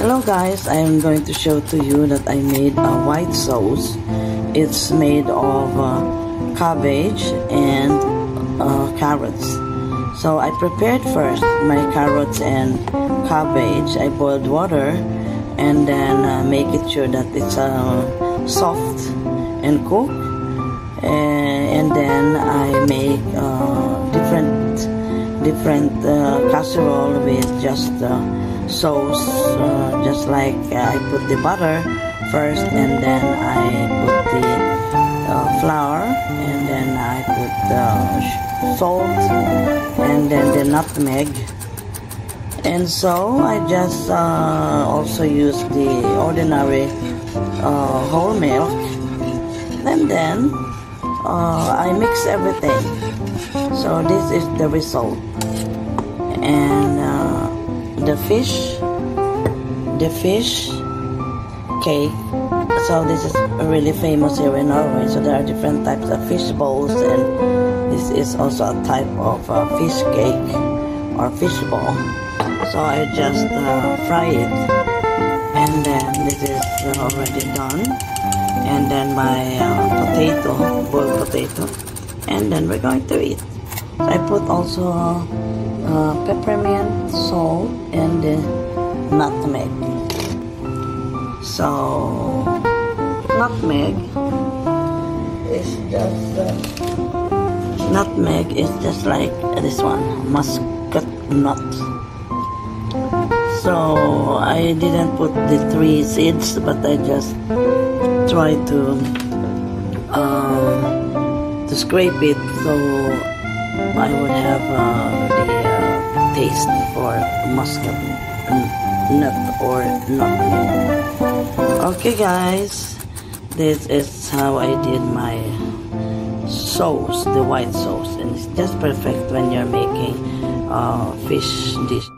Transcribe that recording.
Hello guys, I am going to show to you that I made a white sauce. It's made of uh, cabbage and uh, carrots. So I prepared first my carrots and cabbage. I boiled water and then uh, make it sure that it's uh, soft and cooked. And, then I make uh, different different uh, casserole with just uh, sauce, uh, just like I put the butter first, and then I put the flour, and then I put the salt, and then the nutmeg. And so I just uh, also use the ordinary uh, whole milk. And then uh, I mix everything. So this is the result. And uh, the fish the fish cake. So this is really famous here in Norway. So there are different types of fish balls and this is also a type of uh, fish cake or fish ball so I just uh, fry it. And then this is already done. And then my uh, potato potato. And then we're going to eat. I put also uh, peppermint salt and nutmeg. So nutmeg is just uh, nutmeg is just like this one muscat nut. So I didn't put the three seeds but I just tried to uh, to scrape it so I would have uh, the uh, taste for muscat nut or nutmeg okay guys. This is how I did my sauce the white sauce. And it's just perfect when you're making uh, fish dish